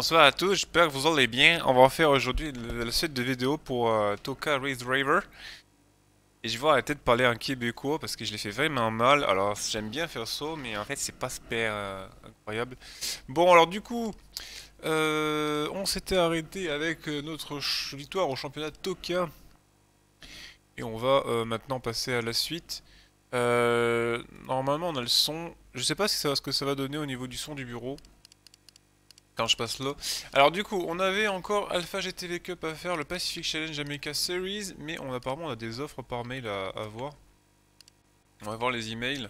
Bonsoir à tous, j'espère que vous allez bien. On va faire aujourd'hui la suite de vidéos pour euh, Toka Race Driver. Et je vais arrêter de parler en québécois parce que je l'ai fait vraiment mal. Alors j'aime bien faire ça, mais en fait c'est pas super euh, incroyable. Bon alors du coup, euh, on s'était arrêté avec notre victoire au championnat Toka. Et on va maintenant passer à la suite. normalement on a le son. Je sais pas ce que ça va donner au niveau du son du bureau Alors du coup, on avait encore Alpha GTV Cup à faire, le Pacific Challenge America Series, mais on apparemment on a des offres par mail à, voir. On va voir les emails.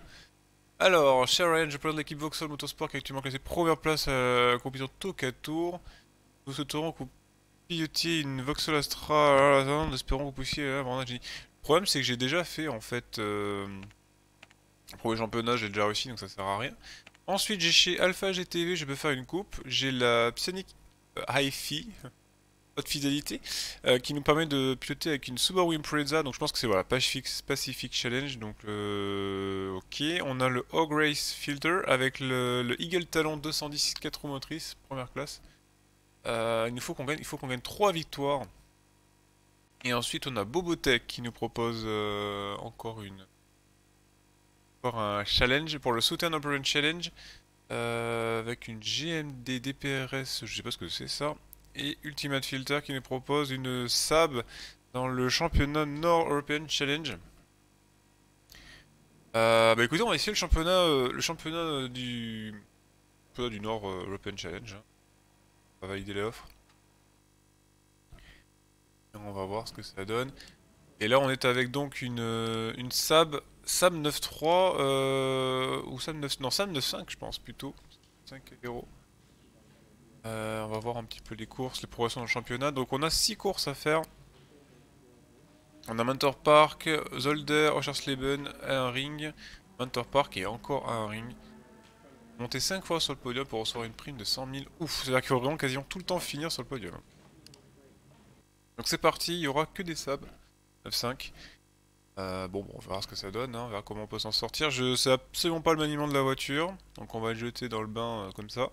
Alors, cher Ryan, je présente l'équipe Vauxhall Motorsport qui est actuellement classée première place à la compétition Toka Tour. Nous souhaiterons que vous pilotiez une Vauxhall Astra, nous espérons que vous puissiez... Le problème c'est que j'ai déjà fait en fait... Euh... Le premier championnat j'ai déjà réussi donc ça sert à rien. Ensuite, j'ai chez Alpha GTV, je peux faire une coupe. J'ai la Psionic euh, Hi-Fi, haute fidélité, euh, qui nous permet de piloter avec une Subaru Impreza. Donc je pense que c'est voilà, Pacific, Pacific Challenge. Donc euh, ok, on a le Hog Race Filter avec le, Eagle Talon 210 4 roues motrices, première classe. il nous faut qu'on gagne, il faut qu'on gagne 3 victoires. Et ensuite on a Bobotech qui nous propose encore une un challenge pour le Southern Operator Challenge euh, avec une GMD DPRS, je sais pas ce que c'est ça, et Ultimate Filter qui nous propose une SAB dans le championnat Nord European Challenge. Euh, bah écoutez, on va essayer le championnat, euh, le championnat du, du Nord European Challenge. Hein. On va valider les offres. on va voir ce que ça donne. Et là, on est avec donc une, une SAB Sam 9.3 euh, ou Sam 9 non Sam 9.5 je pense plutôt. 5 héros. Euh, on va voir un petit peu les courses les progressions dans le championnat. Donc on a 6 courses à faire. On a Mentor Park Zolder Oschersleben un ring. Mentor Park et encore un ring. Monter 5 fois sur le podium pour recevoir une prime de 100 000 ouf c'est à dire qu'il faut vraiment quasiment tout le temps finir sur le podium. Donc c'est parti il y aura que des sabs 9.5 euh, bon, on verra ce que ça donne, hein, on verra comment on peut s'en sortir. Je sais absolument pas le maniement de la voiture, donc on va le jeter dans le bain euh, comme ça.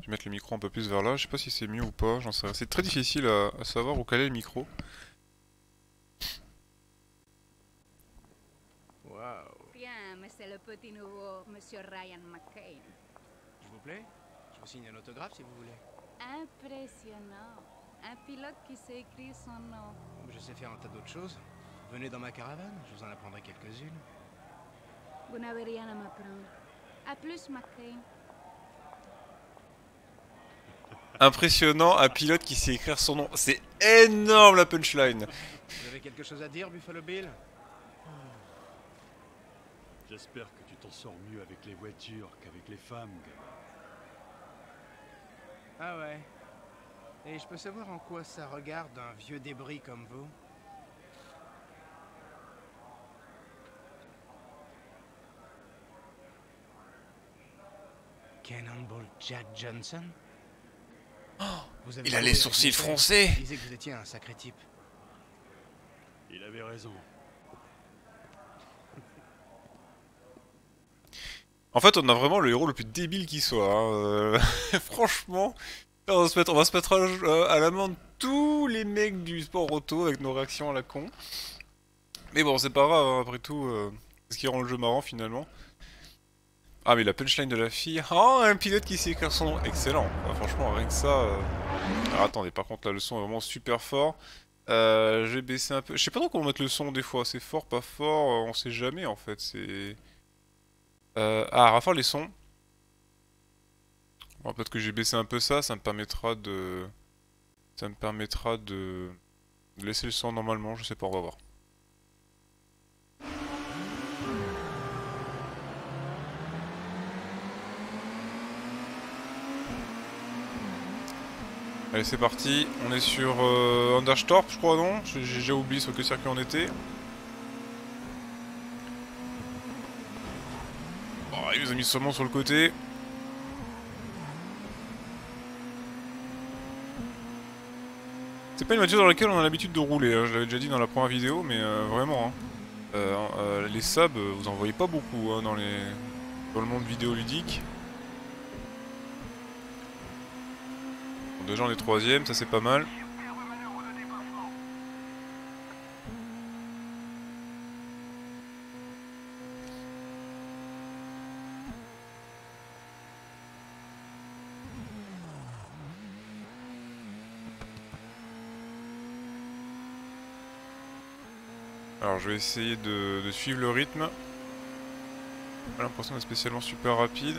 Je vais mettre le micro un peu plus vers là, je sais pas si c'est mieux ou pas, j'en sais rien. C'est très difficile à, savoir où caler le micro. Waouh Bien, mais c'est le petit nouveau Monsieur Ryan McCain. Je vous plaît Je vous signe un autographe si vous voulez. Impressionnant. Un pilote qui sait écrire son nom. Je sais faire un tas d'autres choses. Venez dans ma caravane, je vous en apprendrai quelques-unes. Vous n'avez rien à m'apprendre. À plus, McCain. Impressionnant, un pilote qui sait écrire son nom. C'est énorme la punchline. Vous avez quelque chose à dire, Buffalo Bill? J'espère que tu t'en sors mieux avec les voitures qu'avec les femmes, ah ouais. Et je peux savoir en quoi ça regarde un vieux débris comme vous? Cannonball Jack Johnson? Oh, Il a les sourcils froncés Il disait que vous étiez un sacré type. Il avait raison. En fait, on a vraiment le héros le plus débile qui soit. Hein. Euh, franchement, on va se mettre, va se mettre à, l'amende tous les mecs du sport auto avec nos réactions à la con. Mais bon, c'est pas grave, hein, après tout, euh, c'est ce qui rend le jeu marrant finalement. Ah, mais la punchline de la fille. Oh, un pilote qui sait son nom. Excellent. franchement, rien que ça. Euh. Attendez, par contre, là, le son est vraiment super fort. je vais baisser un peu. Je sais pas trop comment mettre le son des fois. C'est fort, pas fort. On sait jamais en fait. C'est. Euh, ah, rafale les sons. Bon, peut-être que j'ai baissé un peu ça, ça me permettra de... Ça me permettra de... laisser le son normalement, je sais pas, on va voir. Allez c'est parti, on est sur euh, Understorp je crois non? J'ai oublié sur quel circuit on était. il nous a mis seulement sur le côté. C'est pas une voiture dans laquelle on a l'habitude de rouler, hein. je l'avais déjà dit dans la première vidéo, mais euh, vraiment. Hein. Euh, euh, les euh, vous en voyez pas beaucoup hein, dans, les... dans le monde vidéoludique. Bon, déjà on est troisième, ça c'est pas mal. Alors je vais essayer de, suivre le rythme. L'impression d'être spécialement super rapide.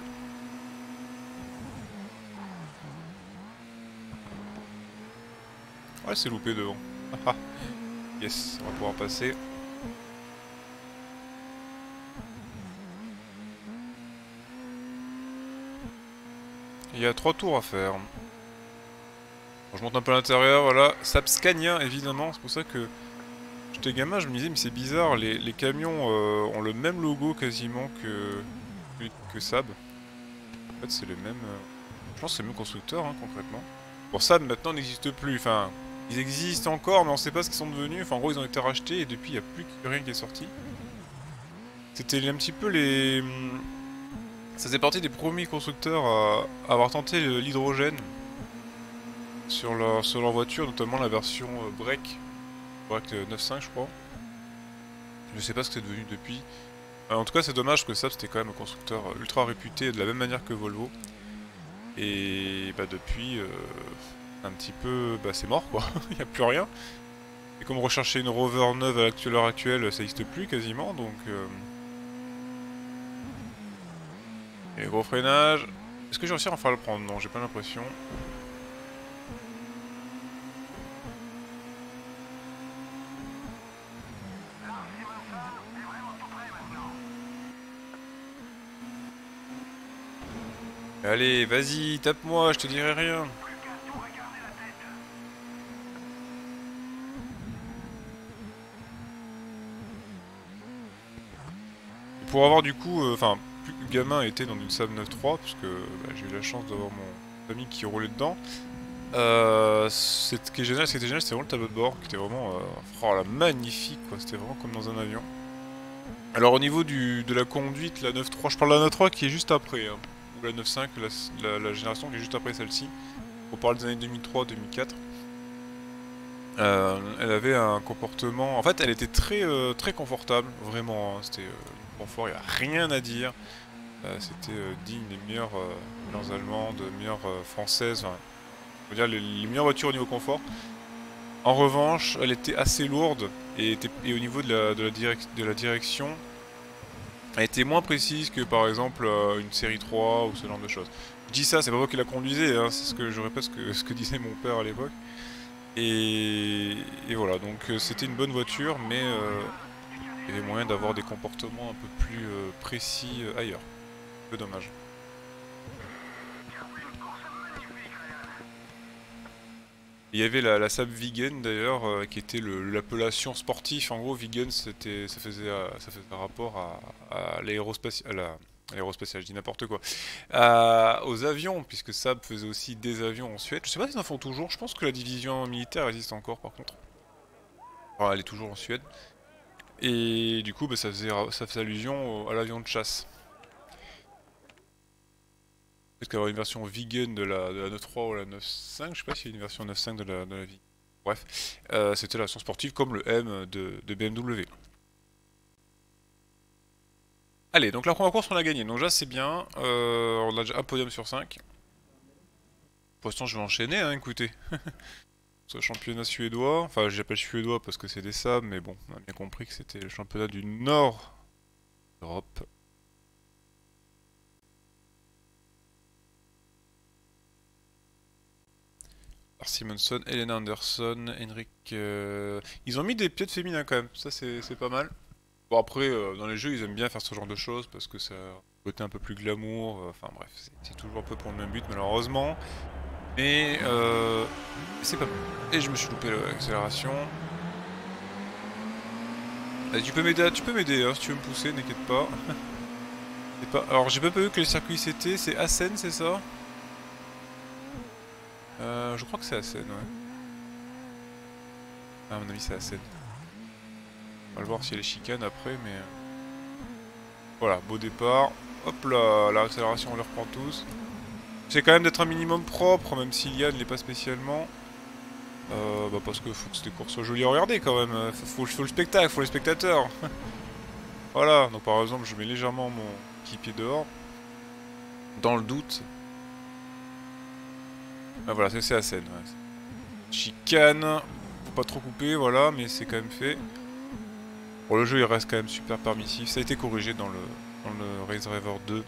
Ouais c'est loupé devant. Ah, yes, on va pouvoir passer. Il y a trois tours à faire. Je monte un peu à l'intérieur, voilà. Sapscania évidemment, c'est pour ça que j'étais gamin, je me disais mais c'est bizarre, les, camions euh, ont le même logo quasiment que, que, Saab. En fait c'est les mêmes... euh, je pense que c'est le même constructeur hein, concrètement. Bon Saab maintenant n'existe plus, enfin ils existent encore mais on sait pas ce qu'ils sont devenus, enfin en gros ils ont été rachetés et depuis il n'y a plus rien qui est sorti. C'était un petit peu les... Ça faisait partie des premiers constructeurs à avoir tenté le- l'hydrogène sur leur, sur leur voiture, notamment la version euh, Break, Break euh, 9.5 je crois. Je sais pas ce que c'est devenu depuis. Euh, en tout cas c'est dommage que Saab c'était quand même un constructeur ultra réputé de la même manière que Volvo. Et bah depuis, euh, un petit peu, bah c'est mort quoi, il n'y a plus rien. Et comme rechercher une Rover neuve à l'heure actuelle, ça n'existe plus quasiment, donc... euh, Et gros freinage. Est-ce que j'ai réussi à enfin le prendre? Non, j'ai pas l'impression. Allez, vas-y, tape-moi, je te dirai rien. Pour avoir du coup, euh, enfin, que gamin était dans une Saab 9.3, parce que bah, j'ai eu la chance d'avoir mon ami qui roulait dedans. Euh, ce qui est génial, ce qui était génial, c'était vraiment le tableau de bord, qui était vraiment, euh, oh, magnifique, quoi. C'était vraiment comme dans un avion. Alors au niveau du, de la conduite, la 9.3, je parle de la 9.3 qui est juste après, hein, la 9.5, la, la- génération qui est juste après celle-ci. On parle des années 2003-2004. Euh, elle avait un comportement, en fait, elle était très euh, très confortable, vraiment. hein. C'était euh, confort, il n'y a rien à dire. Euh, C'était digne des meilleures, meilleures allemandes, meilleures françaises. enfin, on va dire les, meilleures voitures au niveau confort. En revanche, elle était assez lourde et, au niveau de la direction, elle était moins précise que par exemple euh, une série 3 ou ce genre de choses. Je dis ça, c'est pas moi qui la conduisais, hein, c'est ce que je répète ce que, disait mon père à l'époque. Et, voilà, donc euh, c'était une bonne voiture, mais euh, il y avait moyen d'avoir des comportements un peu plus précis ailleurs. Un peu dommage. Il y avait la, la Vegan d'ailleurs, euh, qui était l'appellation sportif. En gros, Vegan, c'était, ça faisait, euh, ça faisait rapport à, à l'aérospatial, je dis n'importe quoi. Aux avions, puisque Saab faisait aussi des avions en Suède. Je sais pas s'ils en font toujours. Je pense que la division militaire existe encore, par contre. Elle est toujours en Suède. Et du coup, bah, ça, faisait, ça faisait allusion à l'avion de chasse. Peut-être qu'avoir une version vegan de la, de la 9.3 ou la 9.5, je sais pas s'il y a une version 9.5 de la, de la. Bref, euh, c'était la version sportive comme le M de, BMW. Allez, donc la première course on a gagné, donc déjà c'est bien, Euh, on a déjà un podium sur 5. Pour l'instant je vais enchaîner, hein, écoutez. Le championnat suédois, enfin j'appelle suédois parce que c'est des sables, mais bon, on a bien compris que c'était le championnat du Nord Europe. Simonson, Elena Anderson, Henrik... euh, Ils ont mis des pièces féminins quand même, ça c'est pas mal. Bon après, euh, dans les jeux, ils aiment bien faire ce genre de choses parce que ça côté un peu plus glamour, euh, enfin bref, c'est- toujours un peu pour le même but malheureusement. Mais c'est pas mal. Et je me suis loupé l'accélération. Tu peux m'aider, tu peux m'aider hein, si tu veux me pousser, n'inquiète pas. Alors j'ai pas vu que les circuits c'était, c'est Assen, c'est ça? Euh, Je crois que c'est Assen, ouais. Ah, à mon avis c'est Assen. va le voir s'il y a les chicanes après, mais... euh, Voilà, beau départ. Hop là, l'accélération on les reprend tous. C'est quand même d'être un minimum propre, même si Liane ne l'est pas spécialement. Euh, bah parce que faut que ces courses soient jolies à regarder quand même. Faut, faut, faut le spectacle, faut les spectateurs. voilà, donc par exemple je mets légèrement mon équipier dehors. Dans le doute. Ah voilà, c'est la scène. Chicane. Faut pas trop couper, voilà, mais c'est quand même fait. Bon, le jeu il reste quand même super permissif. Ça a été corrigé dans le, dans le Race Driver 2.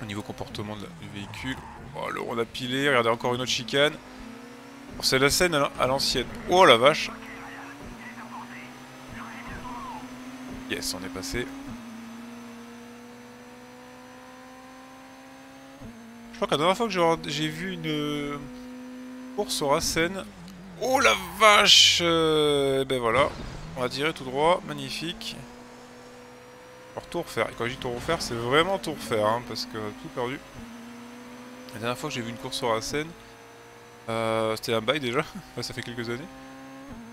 Au niveau comportement du véhicule. Oh, le on a pilé, regardez encore une autre chicane. C'est la scène à l'ancienne. Oh la vache Yes, on est passé. Je crois que la dernière fois que j'ai- vu une euh, course au Racen. Oh la vache euh, Ben voilà, on va tirer tout droit, magnifique. Alors tout refaire, et quand je dis tout refaire, c'est vraiment tout refaire, hein, parce que tout perdu. La dernière fois que j'ai vu une course au Racen, euh, c'était un bail déjà, ça fait quelques années.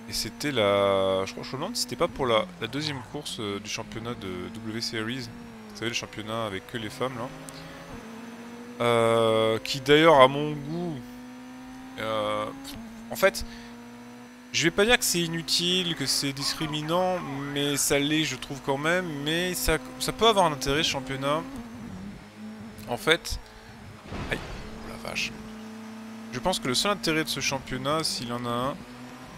Et c'était la... Je crois, je me demande c'était pas pour la, la deuxième course euh, du championnat de W Series. Vous savez, le championnat avec que les femmes, là. Euh, qui d'ailleurs, à mon goût... euh, en fait, je vais pas dire que c'est inutile, que c'est discriminant, mais ça l'est, je trouve quand même. Mais ça, ça peut avoir un intérêt, championnat. En fait... Aïe, oh la vache. Je pense que le seul intérêt de ce championnat, s'il en a un,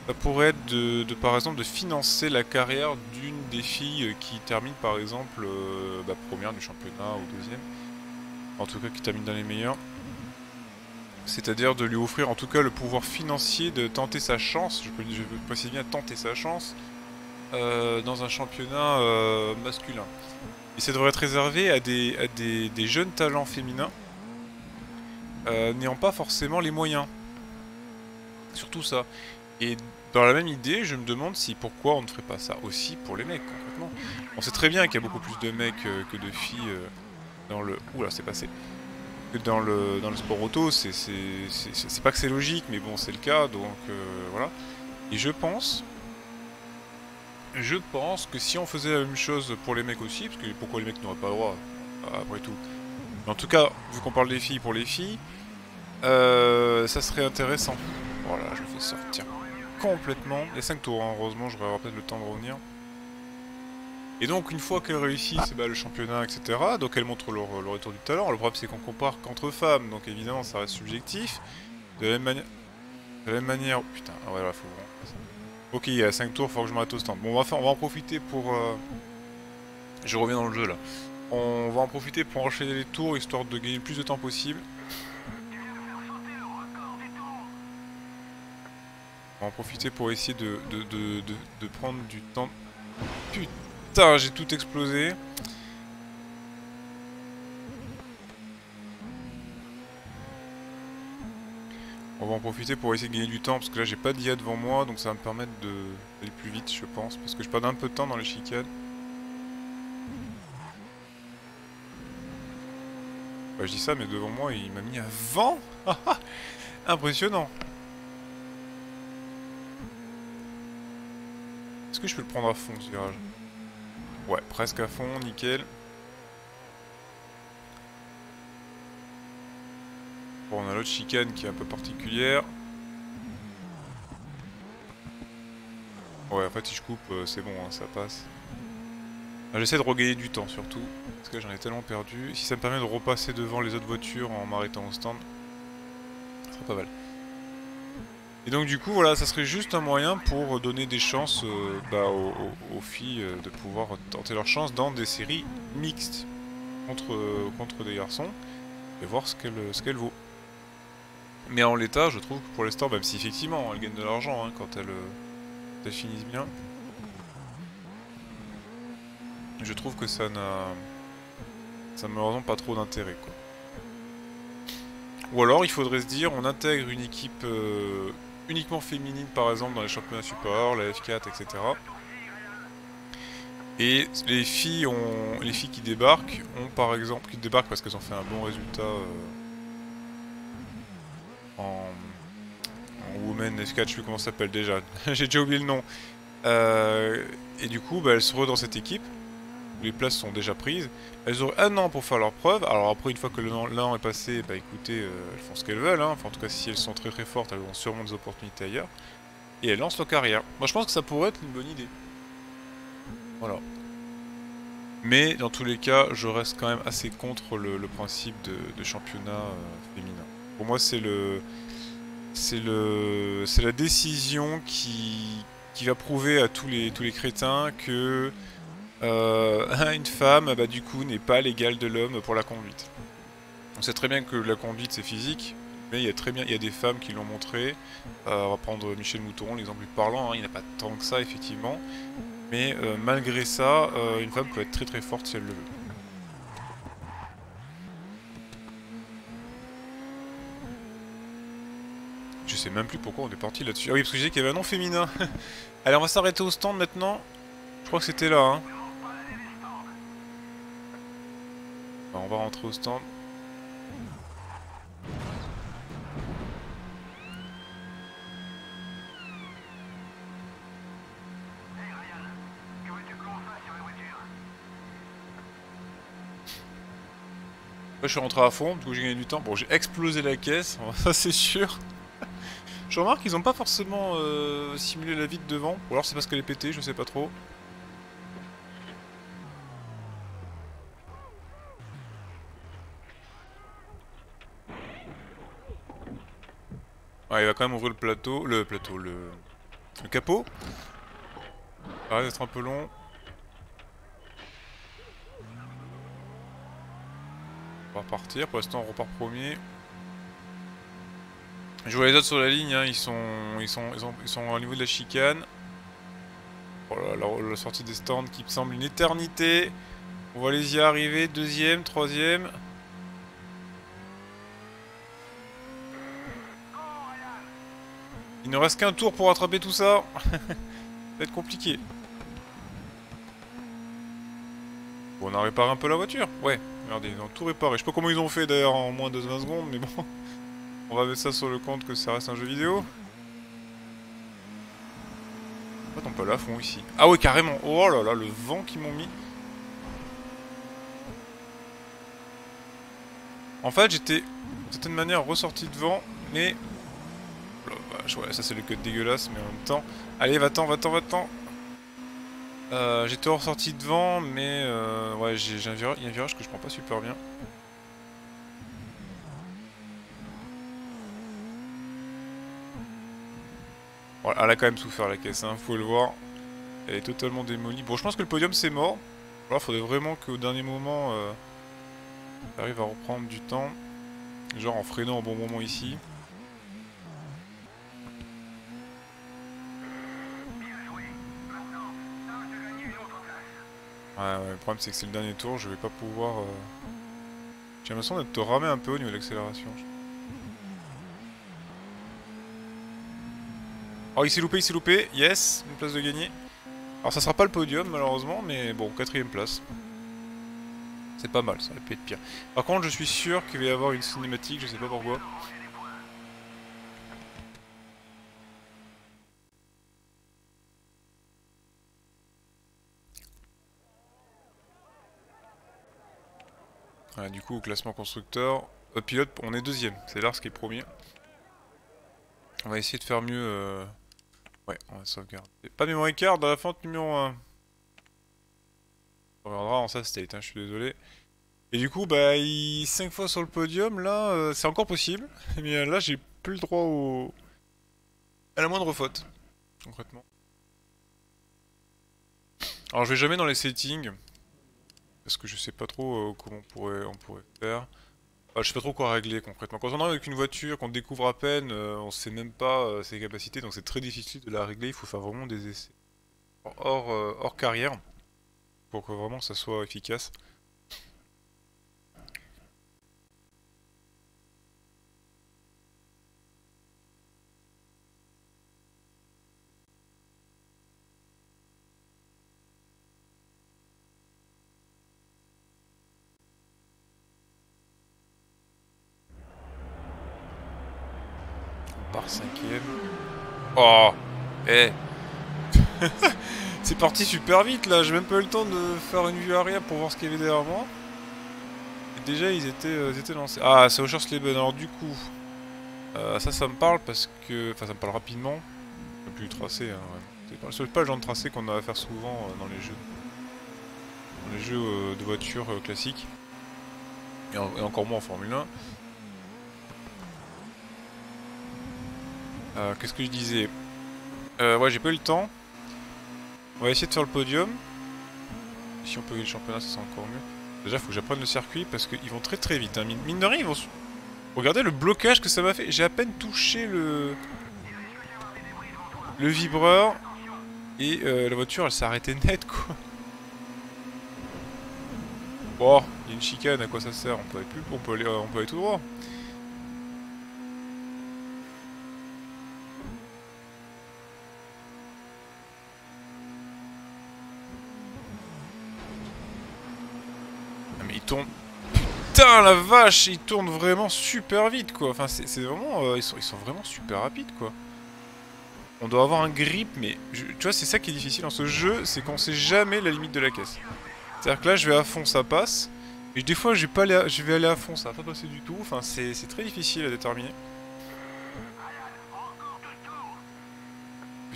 ça pourrait être de, par exemple de financer la carrière d'une des filles qui termine par exemple euh, bah, première du championnat ou deuxième. En tout cas qui termine dans les meilleurs. C'est-à-dire de lui offrir en tout cas le pouvoir financier de tenter sa chance, je, peux- je précise bien tenter sa chance, euh, dans un championnat euh, masculin. Et ça devrait être réservé à des, jeunes talents féminins euh, n'ayant pas forcément les moyens. Surtout ça. Et dans la même idée, je me demande si pourquoi on ne ferait pas ça aussi pour les mecs, concrètement. On sait très bien qu'il y a beaucoup plus de mecs que de filles dans le... C'est passé. Dans le, dans le sport auto, c'est pas que c'est logique, mais bon, c'est le cas, donc euh, voilà. Et je pense... Je pense que si on faisait la même chose pour les mecs aussi, parce que pourquoi les mecs n'auraient pas le droit, après tout. Mais en tout cas, vu qu'on parle des filles pour les filles, euh, ça serait intéressant. Voilà, je me fais sortir complètement. A 5 tours, hein, heureusement, j'aurais avoir peut-être le temps de revenir. Et donc, une fois qu'elles réussissent bah, le championnat, etc., donc elles montrent leur, retour du talent. Le problème, c'est qu'on compare qu'entre femmes, donc évidemment, ça reste subjectif. De la même manière. De la même manière. oh, putain, ah ouais, là, faut. Ok, il y a 5 tours, faut que je m'arrête au stand. Bon, on va, en profiter pour. euh, Je reviens dans le jeu là. On va en profiter pour enchaîner les tours histoire de gagner le plus de temps possible. On va en profiter pour essayer de, de, de prendre du temps. Putain, j'ai tout explosé. On va en profiter pour essayer de gagner du temps parce que là j'ai pas d'IA devant moi donc ça va me permettre d'aller plus vite je pense parce que je perds un peu de temps dans les chicanes. Bah, je dis ça mais devant moi il m'a mis avant Impressionnant Est-ce que je peux le prendre à fond ce virage? Ouais, presque à fond, nickel. Bon, on a l'autre chicane qui est un peu particulière. Ouais, en fait, si je coupe, euh, c'est bon, hein, ça passe. Ah, J'essaie de regagner du temps, surtout. Parce que j'en ai tellement perdu. Si ça me permet de repasser devant les autres voitures en m'arrêtant au stand, ça serait pas mal. Et donc du coup voilà, ça serait juste un moyen pour donner des chances euh, bah, aux, filles euh, de pouvoir tenter leur chance dans des séries mixtes contre, euh, contre des garçons et voir ce qu'elle qu'elle vaut. Mais en l'état, je trouve que pour l'instant, même si effectivement elles gagnent de l'argent hein, quand elles, finissent bien, je trouve que ça n'a ça malheureusement pas trop d'intérêt quoi. Ou alors il faudrait se dire on intègre une équipe uniquement féminine par exemple dans les championnats supérieurs, la F4, etc. Et les filles ont les filles qui débarquent ont par exemple qui débarquent parce qu'elles ont fait un bon résultat euh, en, en Women F4, je sais plus comment ça s'appelle déjà. J'ai déjà oublié le nom. Euh, et du coup, bah, elles seront dans cette équipe. Les places sont déjà prises. Elles auraient un an pour faire leur preuve. Alors après, une fois que l'an est passé, bah écoutez, euh, elles font ce qu'elles veulent. Hein. Enfin, en tout cas, si elles sont très très fortes, elles ont sûrement des opportunités ailleurs. Et elles lancent leur carrière. Moi, je pense que ça pourrait être une bonne idée. Voilà. Mais dans tous les cas, je reste quand même assez contre le, principe de, championnat euh, féminin. Pour moi, c'est le, c'est le, c'est la décision qui, qui va prouver à tous les tous les crétins que euh, une femme, bah, du coup, n'est pas l'égale de l'homme pour la conduite. On sait très bien que la conduite c'est physique, mais il y a très bien, il y a des femmes qui l'ont montré. Euh, on va prendre Michel Mouton, l'exemple parlant. Hein, il n'y a pas tant que ça effectivement. Mais euh, malgré ça, euh, une femme peut être très très forte si elle le veut. Je sais même plus pourquoi on est parti là-dessus. Ah oui, parce que j'ai qu'il y avait un nom féminin. Allez, on va s'arrêter au stand maintenant. Je crois que c'était là. Hein. On va rentrer au stand. je suis rentré à fond, du coup j'ai gagné du temps. Bon, j'ai explosé la caisse, ça c'est sûr. je remarque qu'ils ont pas forcément euh, simulé la vide devant, ou alors c'est parce qu'elle est pétée, je sais pas trop. Ah, il va quand même ouvrir le plateau, le plateau, le, capot. Ça risque d'être un peu long. On va repartir, pour l'instant on repart premier. Je vois les autres sur la ligne, hein. ils, sont, ils, sont, ils, sont, au niveau de la chicane. Voilà, la, sortie des stands qui me semble une éternité. On va les y arriver, deuxième, troisième. Il ne reste qu'un tour pour attraper tout ça. ça va être compliqué. Bon, on a réparé un peu la voiture Ouais, Regardez, ils ont tout réparé. Je sais pas comment ils ont fait d'ailleurs en moins de 20 secondes, mais bon. On va mettre ça sur le compte que ça reste un jeu vidéo. En fait, on peut à fond ici. Ah ouais, carrément. Oh là là, le vent qu'ils m'ont mis. En fait, j'étais d'une certaine manière ressorti devant, mais... Ouais, ça c'est le code dégueulasse, mais en même temps... Allez, va-t'en, va-t'en, va-t'en euh, J'étais ressorti devant, mais euh, ouais, j'ai un, virage, un virage que je prends pas super bien. Voilà, elle a quand même souffert la caisse, hein, faut le voir. Elle est totalement démolie. Bon, je pense que le podium c'est mort. Alors, faudrait vraiment qu'au dernier moment, euh, arrive à reprendre du temps. Genre en freinant au bon moment ici. Ouais, ouais, le problème c'est que c'est le dernier tour, je vais pas pouvoir... Euh... J'ai l'impression d'être ramé un peu au niveau de l'accélération. Oh, il s'est loupé, il s'est loupé. Yes, une place de gagner. Alors ça sera pas le podium malheureusement, mais bon, quatrième place. C'est pas mal, ça aurait pu être pire. Par contre, je suis sûr qu'il va y avoir une cinématique, je sais pas pourquoi. Du coup, au classement constructeur, euh, pilote, on est deuxième. C'est Lars qui est premier. On va essayer de faire mieux. Euh, ouais, on va sauvegarder. Pas de mémoire card dans la fente numéro 1. On regardera en ça state, hein, je suis désolé. Et du coup, bah, il 5 fois sur le podium, là, euh, c'est encore possible. Mais là, j'ai plus le droit au... à la moindre faute, concrètement. Alors, je vais jamais dans les settings. Parce que je sais pas trop euh, comment on pourrait, faire? je sais pas trop quoi régler concrètement. Quand on arrive avec une voiture qu'on découvre à peine, euh, on sait même pas euh, ses capacités, donc c'est très difficile de la régler. Il faut faire vraiment des essais hors, hors carrière pour que vraiment ça soit efficace. par cinquième. Oh Eh C'est parti super vite là, j'ai même pas eu le temps de faire une vue arrière pour voir ce qu'il y avait derrière moi. Et déjà ils étaient, euh, ils étaient lancés. Ah c'est Oschersleben, alors du coup... euh, ça ça me parle parce que... Enfin ça me parle rapidement. Le plus tracé, hein, ouais. C'est pas, le genre de tracé qu'on a à faire souvent euh, dans les jeux. Dans les jeux de voitures classiques. Et, et encore moins en Formule 1. Euh, Qu'est-ce que je disais euh, Ouais j'ai pas eu le temps. On va essayer de faire le podium. Si on peut gagner le championnat, ça sera encore mieux. Déjà, faut que j'apprenne le circuit parce qu'ils vont très très vite. Hein. Mine, de rien, ils vont. Regardez le blocage que ça m'a fait. J'ai à peine touché le. Le vibreur. Et euh, la voiture, elle s'est arrêtée net quoi. Bon, il y a une chicane, à quoi ça sert? On peut aller plus, on peut aller, euh, on peut aller tout droit. Tourne. Putain la vache, il tourne vraiment super vite quoi. Enfin c'est vraiment, euh, ils sont ils vraiment super rapides quoi. On doit avoir un grip, mais tu vois c'est ça qui est difficile dans ce jeu, c'est qu'on sait jamais la limite de la caisse. C'est-à-dire que là je vais à fond, ça passe. Et des fois je vais aller à, fond, ça va pas passer du tout. Enfin c'est très difficile à déterminer.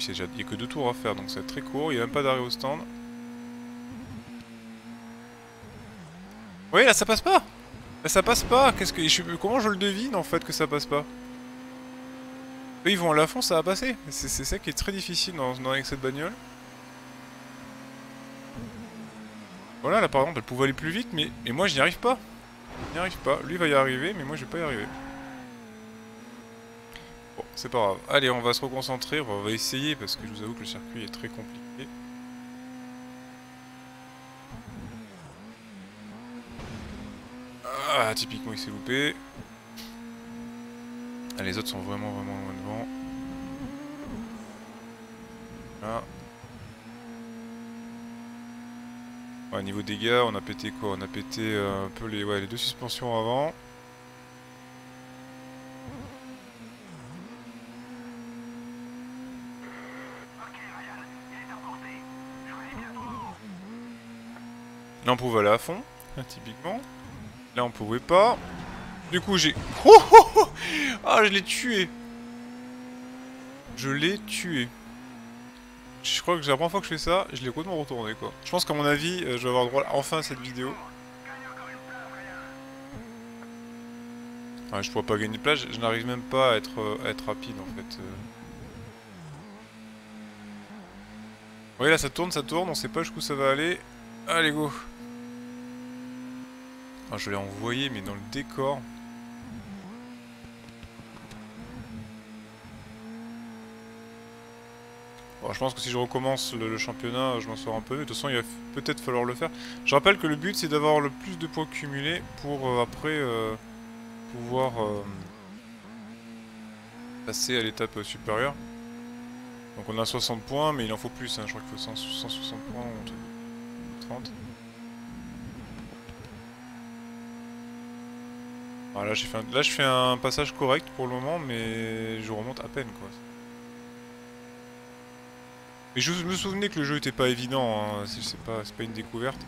Il y a que deux tours à faire, donc c'est très court. Il y a même pas d'arrêt au stand. Oui, là ça passe pas. Là ça passe pas. Qu'est-ce que comment je le devine en fait que ça passe pas? Eux ils vont à la fond, ça va passer. C'est ça qui est très difficile dans, dans- avec cette bagnole. Voilà, là par exemple, elle pouvait aller plus vite, mais, mais moi je n'y arrive pas. Je n'y arrive pas. Lui va y arriver, mais moi je vais pas y arriver. Bon, c'est pas grave. Allez, on va se reconcentrer, on va essayer parce que je vous avoue que le circuit est très compliqué. Ah, typiquement il s'est loupé. Ah, les autres sont vraiment vraiment loin devant. Là. Ouais, niveau dégâts, on a pété quoi? On a pété euh, un peu les, ouais, les deux suspensions avant. Là on pouvait aller à fond, typiquement. On pouvait pas. Du coup j'ai... Oh, oh, oh ah je l'ai tué Je l'ai tué. Je crois que c'est la première fois que je fais ça, je l'ai complètement retourné quoi. Je pense qu'à mon avis, euh, je vais avoir droit enfin à cette vidéo. Je pourrais pas gagner de place, je, je n'arrive même pas à être, euh, à être rapide en fait. euh. Oui là ça tourne, ça tourne, on sait pas jusqu'où ça va aller. Allez go ah, Je l'ai envoyé mais dans le décor. Bon, je pense que si je recommence le, championnat, je m'en sors un peu. De toute façon, il va peut-être falloir le faire. Je rappelle que le but, c'est d'avoir le plus de points cumulés pour euh, après euh, pouvoir euh, passer à l'étape supérieure. Donc on a 60 points, mais il en faut plus. hein. Je crois qu'il faut 100 160 points ou 30. Ah, là, je fais un passage correct pour le moment, mais je remonte à peine quoi. Mais je me souvenais que le jeu était pas évident, hein. c'est pas, une découverte.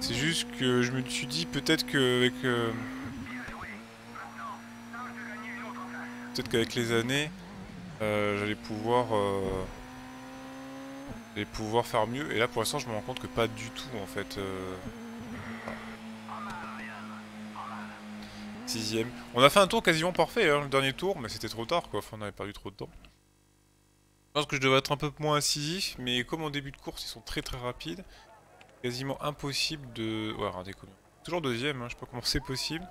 C'est juste que je me suis dit peut-être qu'avec... euh, Peut-être qu'avec les années, euh, j'allais pouvoir... euh, J'allais pouvoir faire mieux. Et là pour l'instant je me rends compte que pas du tout en fait. On a fait un tour quasiment parfait, hein, le dernier tour, mais c'était trop tard quoi, on avait perdu trop de temps. Je pense que je devrais être un peu moins incisif, mais comme en début de course ils sont très très rapides, quasiment impossible de... Ouais, regardez combien. Toujours deuxième, hein, je sais pas comment c'est possible.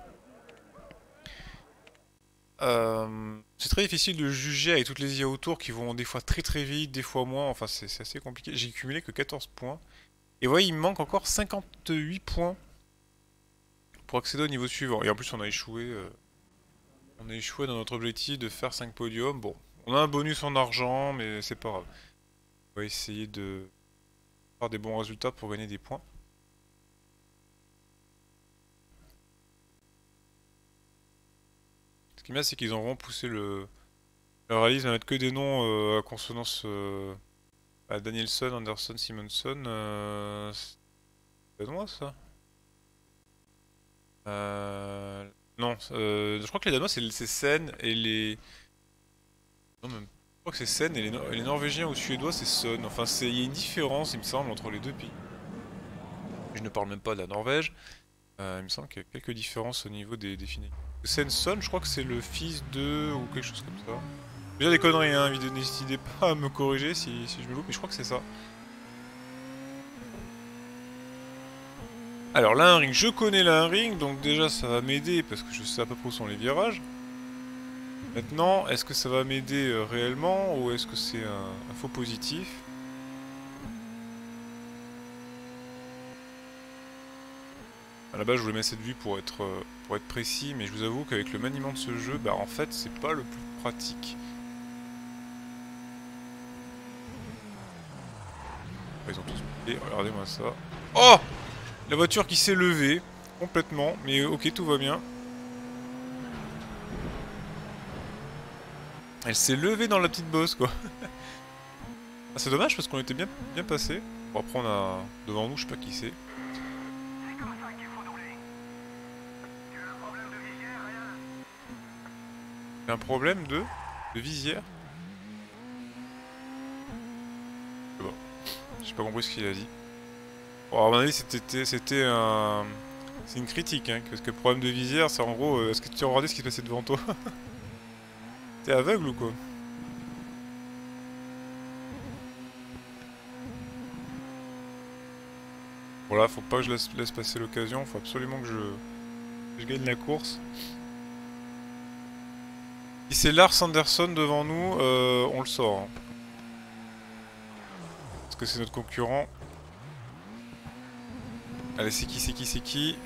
Euh, c'est très difficile de juger avec toutes les IA autour qui vont des fois très très vite, des fois moins, enfin c'est assez compliqué. J'ai cumulé que 14 points. Et voyez, il me manque encore 58 points pour accéder au niveau suivant. Et en plus on a échoué... euh, On a échoué dans notre objectif de faire 5 podiums. Bon, on a un bonus en argent, mais c'est pas grave. On va essayer de faire des bons résultats pour gagner des points. Ce qui est c'est qu'ils ont vraiment poussé le, le réalisme à mettre que des noms euh, à consonance euh, Ah, Danielson, Anderson, Simonson. C'est danois ça euh... Non, euh... je crois que les danois c'est Sen et les. Non, même. Je crois que c'est Sen et les, Norvégiens ou Suédois c'est Son. Enfin, il y a une différence, il me semble, entre les deux pays. Je ne parle même pas de la Norvège. Euh, il me semble qu'il y a quelques différences au niveau des définitions. Sen Son, je crois que c'est le fils de. ou quelque chose comme ça. Je vais des conneries, hein, n'hésitez pas à me corriger si, si je me loupe, mais je crois que c'est ça. Alors là, un ring, je connais là un ring, donc déjà ça va m'aider parce que je sais à peu près où sont les virages. Maintenant, est-ce que ça va m'aider euh, réellement ou est-ce que c'est un, faux positif? À la base, je voulais mettre cette vue pour être, euh, pour être précis, mais je vous avoue qu'avec le maniement de ce jeu, bah en fait, c'est pas le plus pratique. Ils ont tous et regardez-moi ça. Oh La voiture qui s'est levée complètement, mais ok, tout va bien. Elle s'est levée dans la petite bosse, quoi. Ah, c'est dommage parce qu'on était bien, bien passé. Bon, après, on a devant nous, je sais pas qui c'est. Un problème de, de visière bon. J'ai pas compris ce qu'il a dit. Bon, à mon avis, c'était un... C'est une critique, hein, parce que le problème de visière, c'est en gros, euh, est-ce que tu regardé ce qui se passait devant toi? T'es aveugle ou quoi? Voilà, faut pas que je laisse, laisse passer l'occasion, faut absolument que je, je gagne la course. Si c'est Lars Anderson devant nous, euh, on le sort. hein. Parce que c'est notre concurrent. Allez, c'est qui, c'est qui, c'est qui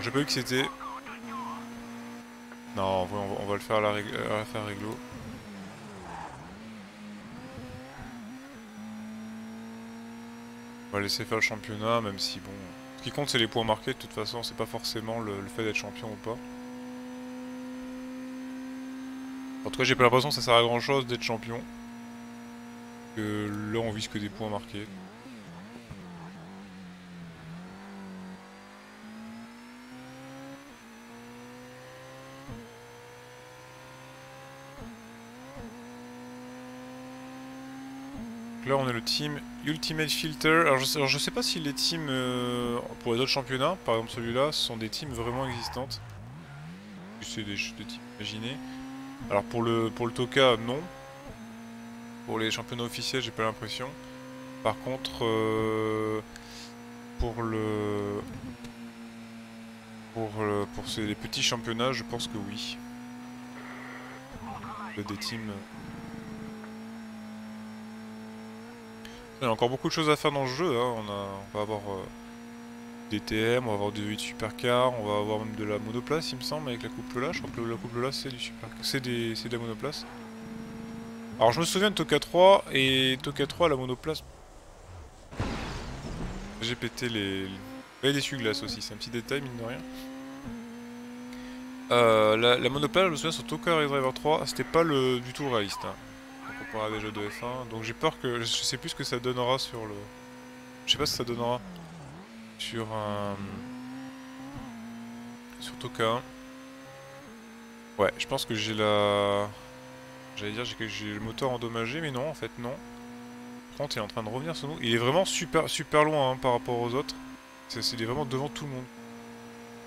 J'ai pas vu que c'était... Non, on va, on va le faire à la, rég- à la faire réglo. On va laisser faire le championnat, même si bon... Ce qui compte, c'est les points marqués, de toute façon, c'est pas forcément le fait d'être champion ou pas. En tout cas, j'ai pas l'impression que ça sert à grand chose d'être champion. Que là, on vise que des points marqués. Là, on est le team Ultimate Filter. Alors, je sais, sais pas si les teams euh, pour les autres championnats, par exemple celui-là, sont des teams vraiment existantes. C'est des, des teams imaginés. Alors pour le pour le Toka, non. Pour les championnats officiels, j'ai pas l'impression. Par contre, euh, pour le pour le- pour ces les petits championnats, je pense que oui. A des teams. Il y a encore beaucoup de choses à faire dans ce jeu. hein. On, a, on va avoir euh, des TM, on va avoir des 8 supercars, on va avoir même de la monoplace, il me semble, avec la couple là. Je crois que la couple là, c'est du super, c'est de la monoplace. Alors je me souviens de Toka 3 et Toka 3 la monoplace. J'ai pété les, les essuie-glaces aussi, c'est un petit détail mine de rien. Euh, la, la monoplace, je me souviens sur Toka Race Driver 3, c'était pas le du tout réaliste. Hein comparé à des jeux de F1. Donc j'ai peur que. Je sais plus ce que ça donnera sur le. Je sais pas ce que ça donnera sur un. Sur Toka 1. Ouais, je pense que j'ai la. J'allais dire que j'ai le moteur endommagé, mais non, en fait, non. Par contre, il est en train de revenir sur nous. Il est vraiment super, super loin hein, par rapport aux autres. Il est vraiment devant tout le monde.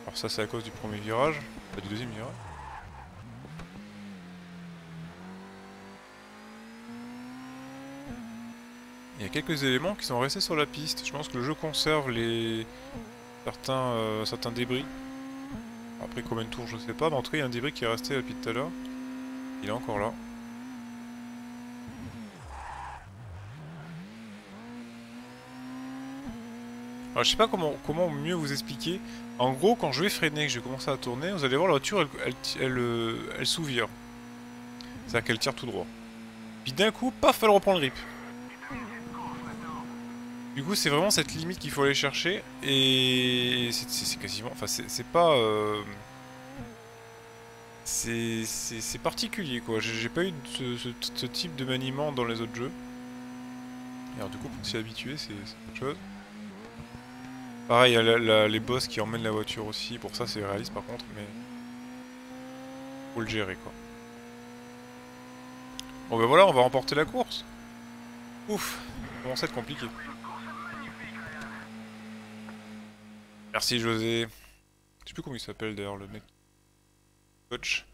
Alors, ça, c'est à cause du premier virage, pas du deuxième virage. Il y a quelques éléments qui sont restés sur la piste. Je pense que le jeu conserve les certains, euh, certains débris. Après combien de tours je sais pas, mais en tout cas il y a un débris qui est resté depuis tout à l'heure. Il est encore là. Alors je sais pas comment, comment mieux vous expliquer. En gros quand je vais freiner, que je vais commencer à tourner, vous allez voir la voiture elle, elle, elle, euh, elle s'ouvre. C'est-à-dire qu'elle tire tout droit. Puis d'un coup, paf, elle reprend le grip. Du coup, c'est vraiment cette limite qu'il faut aller chercher. Et c'est quasiment. Enfin, c'est pas. euh, C'est particulier quoi. J'ai pas eu ce, ce- type de maniement dans les autres jeux. Alors du coup, pour s'y habituer, c'est autre chose. Pareil, il y a la- les boss qui emmènent la voiture aussi. Pour ça, c'est réaliste par contre, mais faut le gérer quoi. Bon ben voilà, on va remporter la course. Ouf, ça commence à être compliqué. Merci José. Je sais plus comment il s'appelle d'ailleurs le mec. Coach.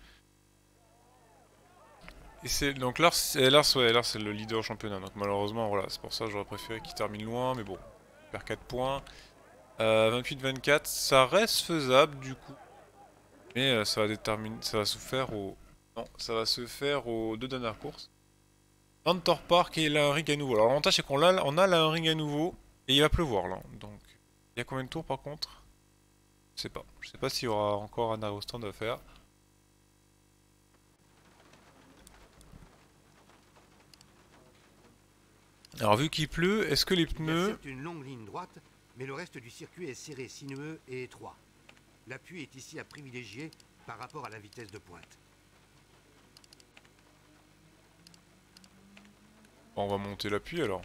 Et c'est donc Lars, et Lars, Lars c'est le leader au championnat. Donc malheureusement, voilà, c'est pour ça que j'aurais préféré qu'il termine loin, mais bon, il perd 4 points. Euh, 28-24, ça reste faisable du coup. Mais euh, ça va déterminer, ça va se faire au, non, ça va se faire aux deux dernières courses. Hunter Park et là un ring à nouveau. Alors l'avantage c'est qu'on a, on a là un ring à nouveau et il va pleuvoir là. Donc il y a combien de tours par contre? Je sais pas. Je sais pas s'il y aura encore un aérostand à faire. Alors vu qu'il pleut, est-ce que les pneus... certes une longue ligne droite, mais le reste du circuit est serré, sinueux et étroit. L'appui est ici à privilégier par rapport à la vitesse de pointe. On va monter l'appui alors.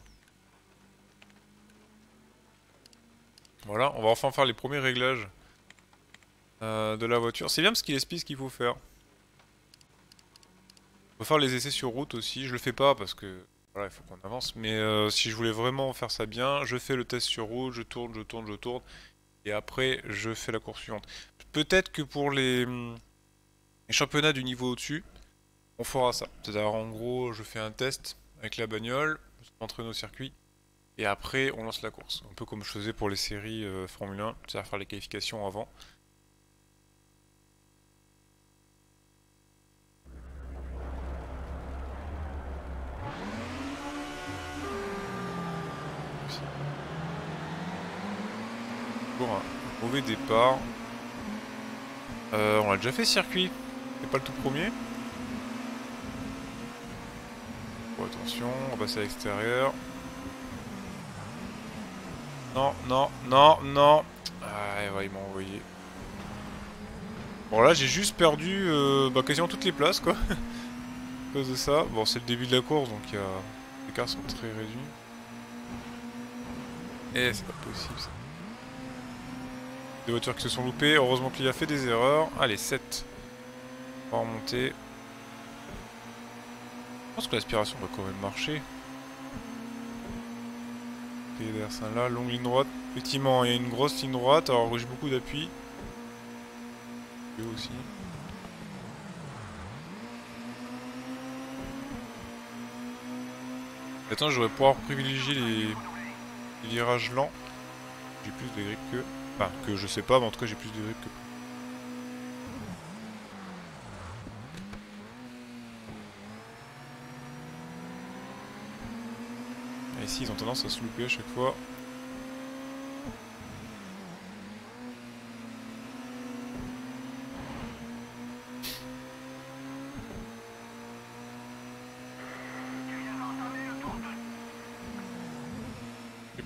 Voilà, on va enfin faire les premiers réglages euh, de la voiture. C'est bien parce qu'il explique ce qu'il faut faire. On va faire les essais sur route aussi. Je le fais pas parce que voilà, il faut qu'on avance. Mais euh, si je voulais vraiment faire ça bien, je fais le test sur route, je tourne, je tourne, je tourne. Et après, je fais la course suivante. Peut-être que pour les, championnats du niveau au-dessus, on fera ça. C'est-à-dire en gros, je fais un test avec la bagnole, je m'entraîne au circuit, et après on lance la course. Un peu comme je faisais pour les séries euh, Formule 1, c'est-à-dire faire les qualifications avant. Pour un mauvais départ. Euh, on a déjà fait circuit, c'est pas le tout premier. Attention, on va passer à l'extérieur. Non, non, non, non. Ah, il m'a envoyé. Bon, là, j'ai juste perdu euh, bah, quasiment toutes les places, quoi. à cause de ça. Bon, c'est le début de la course, donc a... les écarts sont très réduits. Eh, c'est pas possible, ça. Des voitures qui se sont loupées. Heureusement qu'il a fait des erreurs. Allez, 7. On va remonter. Je pense que l'aspiration va quand même marcher. Et derrière ça là, longue ligne droite. Effectivement, il y a une grosse ligne droite, alors j'ai beaucoup d'appui. Et aussi. Attends, je vais pouvoir privilégier les, les virages lents. J'ai plus de grip que... Enfin, que je sais pas, mais en tout cas j'ai plus de grip que... Et ici, ils ont tendance à se louper à chaque fois.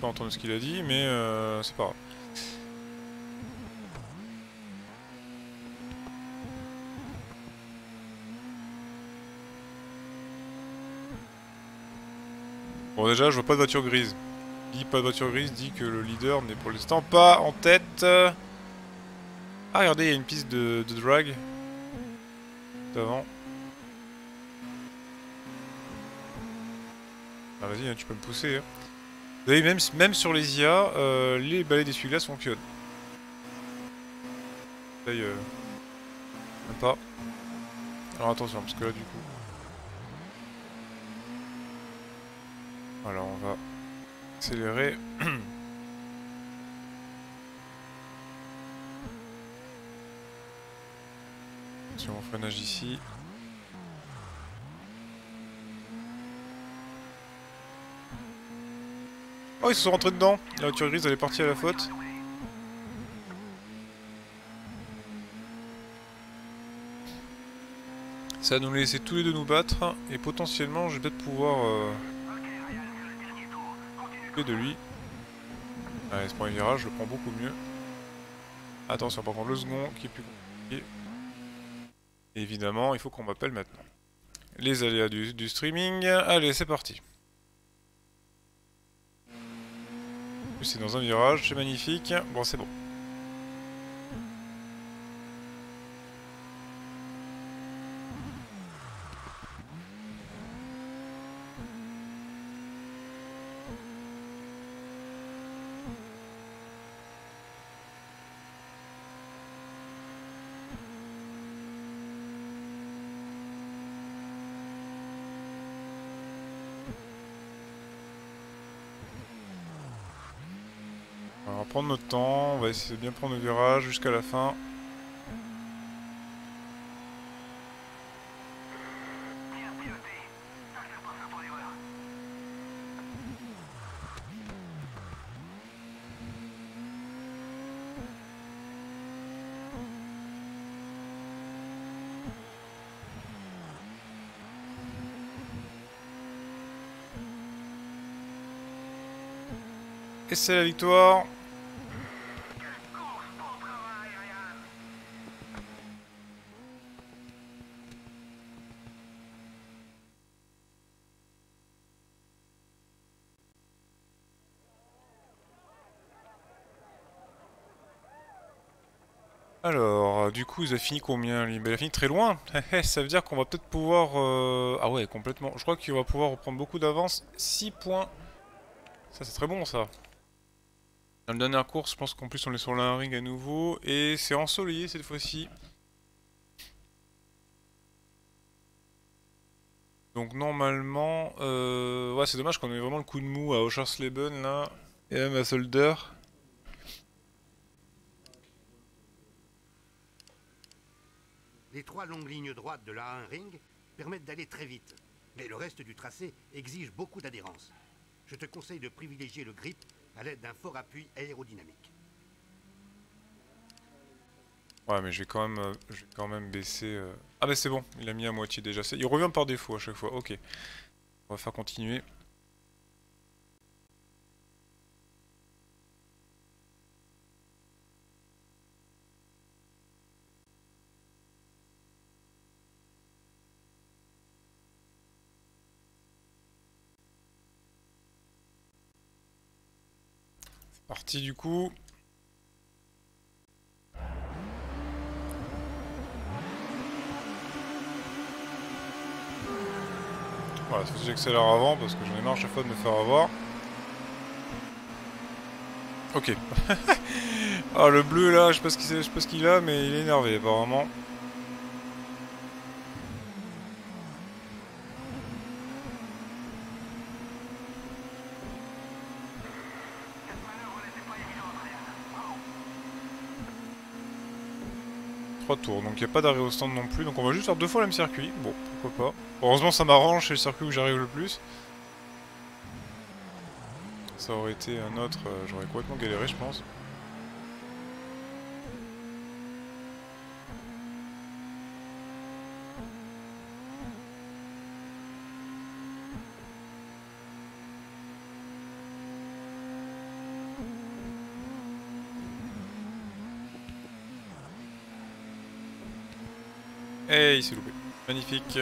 Pas entendu ce qu'il a dit, mais euh, c'est pas grave. Bon déjà je vois pas de voiture grise. Dit pas de voiture grise, dit que le leader n'est pour l'instant pas en tête. Ah regardez, il y a une piste de, drag. D'avant. Ah vas-y, hein, tu peux me pousser. hein. Vous voyez, même, même sur les IA, euh, les balais d'essuie-glace fonctionnent. Euh, même pas. Alors attention, parce que là du coup... Alors on va accélérer. Sur mon freinage ici. Oh ils se sont rentrés dedans La voiture grise elle est partie à la faute. Ça va nous laisser tous les deux nous battre et potentiellement je vais peut-être pouvoir euh, de lui. Allez, ce premier virage, je le prends beaucoup mieux. Attention, par contre, le second qui est plus compliqué. Évidemment, il faut qu'on m'appelle maintenant. Les aléas du streaming. Allez, c'est parti. C'est dans un virage, c'est magnifique. Bon, c'est bon. Prendre notre temps, on va essayer de bien prendre le virage jusqu'à la fin. Et c'est la victoire Alors, du coup, il a fini combien lui Il a fini très loin. Ça veut dire qu'on va peut-être pouvoir... euh, Ah ouais, complètement. Je crois qu'il va pouvoir reprendre beaucoup d'avance. 6 points. Ça, c'est très bon, ça. Dans la dernière course, je pense qu'en plus, on est sur la ring à nouveau. Et c'est ensoleillé cette fois-ci. Donc, normalement... euh, Ouais, c'est dommage qu'on ait vraiment le coup de mou à Oschersleben, là. Et même à Solder. Les trois longues lignes droites de la 1 ring permettent d'aller très vite, mais le reste du tracé exige beaucoup d'adhérence. Je te conseille de privilégier le grip à l'aide d'un fort appui aérodynamique. Ouais, mais je vais quand même, euh, vais quand même baisser. euh. Ah bah c'est bon, il a mis à moitié déjà. Il revient par défaut à chaque fois. Ok, on va faire continuer. Parti du coup. Voilà, faut que j'accélère avant parce que j'en ai marre chaque fois de me faire avoir. Ok. ah le bleu là, je sais pas ce qu'il a, mais il est énervé apparemment. Tours, donc il n'y a pas d'arrêt au stand non plus, donc on va juste faire deux fois le même circuit. Bon, pourquoi pas. Heureusement ça m'arrange, c'est le circuit où j'arrive le plus. Ça aurait été un autre, euh, j'aurais complètement galéré je pense. Et Magnifique.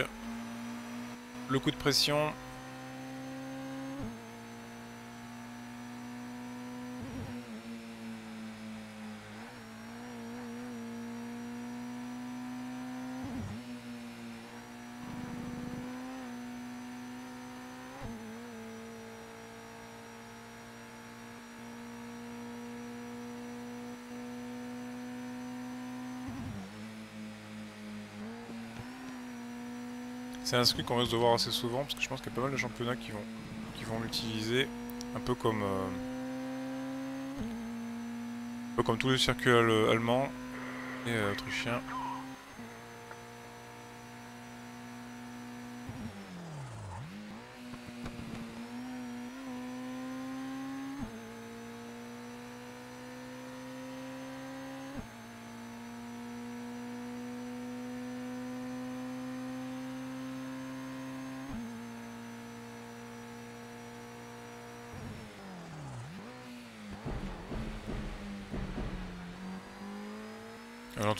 Le coup de pression. C'est un circuit qu'on risque de voir assez souvent parce que je pense qu'il y a pas mal de championnats qui vont, l'utiliser. Un peu comme, euh, un peu comme tous les circuits al- allemands et euh, autrichiens.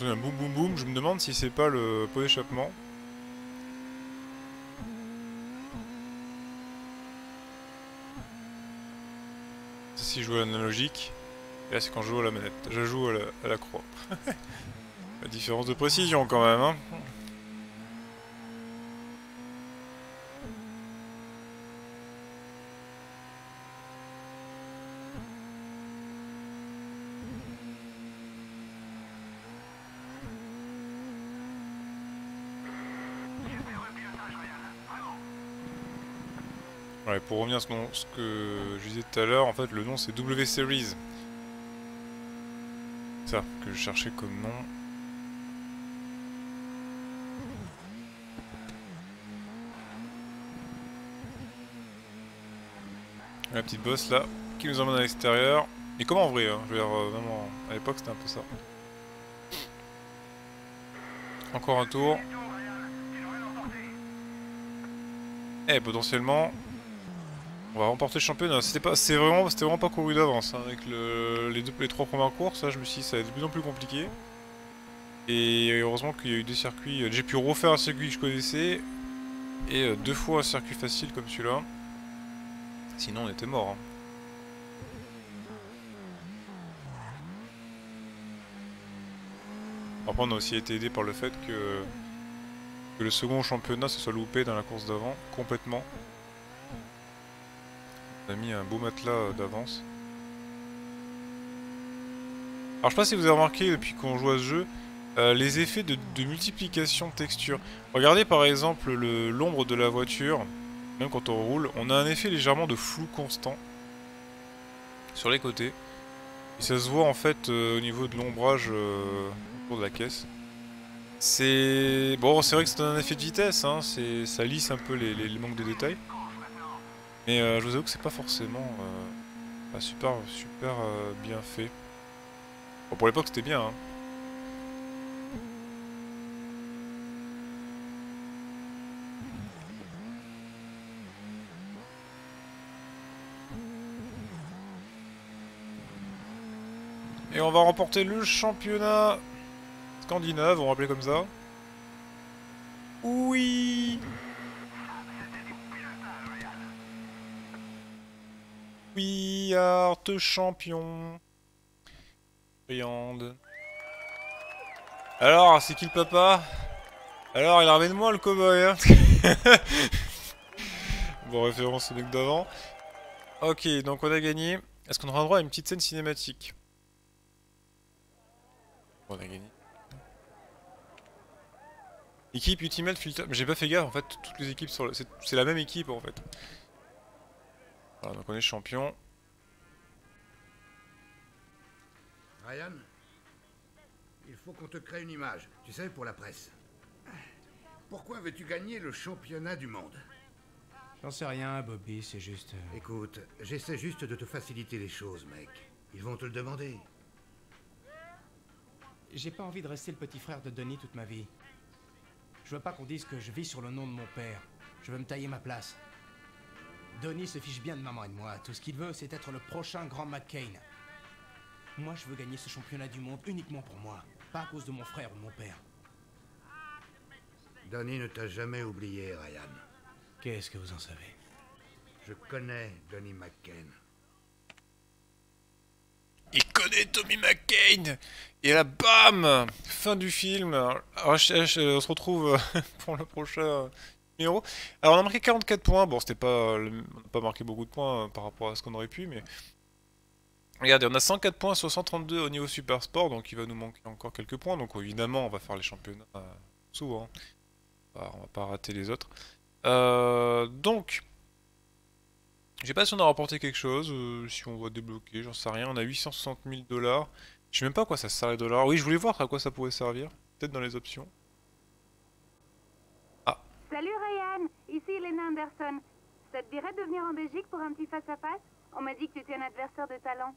Boum boum boum, je me demande si c'est pas le pot d'échappement. Si je joue à l'analogique. Là c'est quand je joue à la manette? Je joue à la, à la croix. la différence de précision quand même, hein. Ouais, pour revenir à ce, que je disais tout à l'heure, en fait le nom c'est W Series. Ça, que je cherchais comme nom. La petite bosse là, qui nous emmène à l'extérieur. Et comment en vrai, hein, je veux dire, euh, vraiment, à l'époque c'était un peu ça. Encore un tour. Eh, potentiellement, on va remporter le championnat. C'était pas, c'est vraiment, c'était vraiment pas couru d'avance. hein. Avec le- les deux, les trois premières courses, là, je me suis dit ça va être de plus en plus compliqué. Et heureusement qu'il y a eu des circuits. J'ai pu refaire un circuit que je connaissais et euh, deux fois un circuit facile comme celui-là. Sinon, on était mort. hein. Après, on a aussi été aidé par le fait que le second championnat se soit loupé dans la course d'avant complètement. On a mis un beau matelas euh, d'avance. Alors je sais pas si vous avez remarqué depuis qu'on joue à ce jeu, euh, les effets de, multiplication de textures. Regardez par exemple le- l'ombre de la voiture, même quand on roule, on a un effet légèrement de flou constant sur les côtés. Et ça se voit en fait euh, au niveau de l'ombrage autour de la caisse. C'est bon, c'est vrai que c'est un effet de vitesse, hein, ça lisse un peu les manques de détails. Mais euh, je vous avoue que c'est pas forcément euh, super super euh, bien fait. Pour l'époque c'était bien. Hein. Et on va remporter le championnat scandinave, on va appeler comme ça. Oui We are the champion. Alors, c'est qui le papa? Alors, il ramène-moi le cowboy, hein Bon, référence au mec d'avant. Ok, donc on a gagné. Est-ce qu'on aura droit à une petite scène cinématique? On a gagné. Équipe Ultimate Filter. J'ai pas fait gaffe en fait, toutes les équipes sur le... C'est la même équipe en fait. Voilà, donc on est champion. Ryan Il faut qu'on te crée une image, tu sais, pour la presse. Pourquoi veux-tu gagner le championnat du monde? J'en sais rien, Bobby, c'est juste. euh, Écoute, j'essaie juste de te faciliter les choses, mec. Ils vont te le demander. J'ai pas envie de rester le petit frère de Denis toute ma vie. Je veux pas qu'on dise que je vis sur le nom de mon père. Je veux me tailler ma place. Denis se fiche bien de maman et de moi. Tout ce qu'il veut, c'est être le prochain grand McCain. Moi, je veux gagner ce championnat du monde uniquement pour moi. Pas à cause de mon frère ou de mon père. Donnie ne t'a jamais oublié, Ryan. Qu'est-ce que vous en savez? Je connais Donnie McCain. Il connaît Tommy McCain Et là, bam Fin du film. Alors, on se retrouve pour le prochain Alors, on a marqué 44 points. Bon, c'était pas... euh, On n'a pas marqué beaucoup de points euh, par rapport à ce qu'on aurait pu, mais... Regardez, on a 104 points sur 132 au niveau Super Sport, donc il va nous manquer encore quelques points. Donc évidemment, on va faire les championnats euh, sous. Hein. On va- pas rater les autres. Donc... Je sais pas si on a rapporté quelque chose, si on va débloquer, j'en sais rien. On a 860 000 dollars. Je sais même pas à quoi ça sert les dollars. Oui, je voulais voir à quoi ça pourrait servir. Peut-être dans les options. Salut Ryan, ici Elena Anderson. Ça te dirait de venir en Belgique pour un petit face-à-face? On m'a dit que tu étais un adversaire de talent.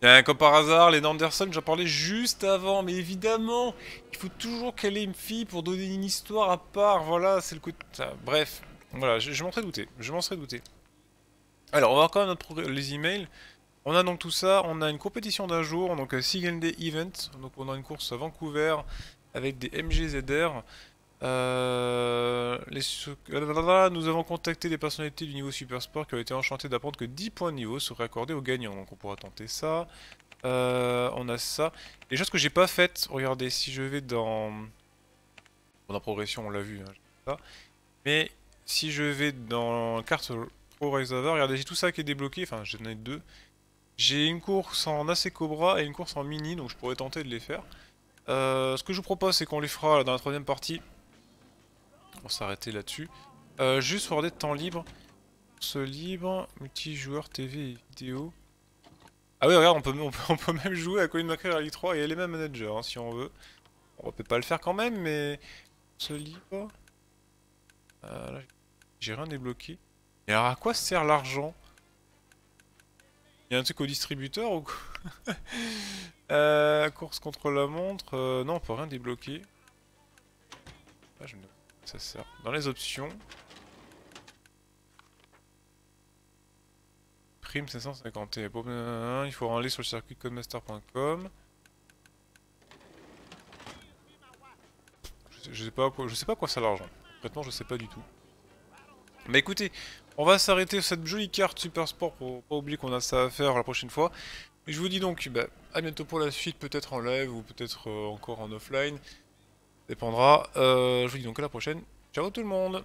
Bien, comme par hasard, les Anderson, j'en parlais juste avant, mais évidemment, il faut toujours qu'elle ait une fille pour donner une histoire à part. Voilà, c'est le coup. de- bref, voilà, je, m'en serais douté. Je m'en serais douté. Alors, on va voir quand même les emails. On a donc tout ça, on a une compétition d'un jour, donc un Single Day Event, donc on a une course à Vancouver avec des MGZR. Euh. Nous avons contacté des personnalités du niveau Super Sport qui ont été enchantées d'apprendre que 10 points de niveau seraient accordés aux gagnants, donc on pourra tenter ça. Euh, on a ça. Les choses que j'ai pas faites, regardez, si je vais dans... Dans la progression, on l'a vu, hein, mais si je vais dans carte Pro Race regardez, j'ai tout ça qui est débloqué, enfin j'en ai deux. J'ai une course en AC Cobra et une course en mini, donc je pourrais tenter de les faire. Euh, ce que je vous propose, c'est qu'on les fera dans la troisième partie. On va s'arrêter là-dessus. Euh, juste pour des temps libres. Ce libre, multijoueur TV et vidéo. Ah oui, regarde, on peut, on peut, même jouer à Colin McRae Rally 3 et Element Manager, hein, si on veut. On peut pas le faire quand même, mais... Ce libre... Euh, j'ai rien débloqué. Et alors à quoi sert l'argent? Il y a un truc au distributeur ou quoi? Euh, Course contre la montre. Non, on peut rien débloquer. Ah. Ça sert. Dans les options. Prime 551. il faut aller sur le circuit codemaster.com. Je, sais pas quoi, je sais ça l'argent. Honnêtement, je sais pas du tout. Mais écoutez, on va s'arrêter sur cette jolie carte Super Sport pour pas oublier qu'on a ça à faire la prochaine fois. Je vous dis donc bah, à bientôt pour la suite, peut-être en live ou peut-être euh, encore en offline. Dépendra. Euh, je vous dis donc à la prochaine. Ciao tout le monde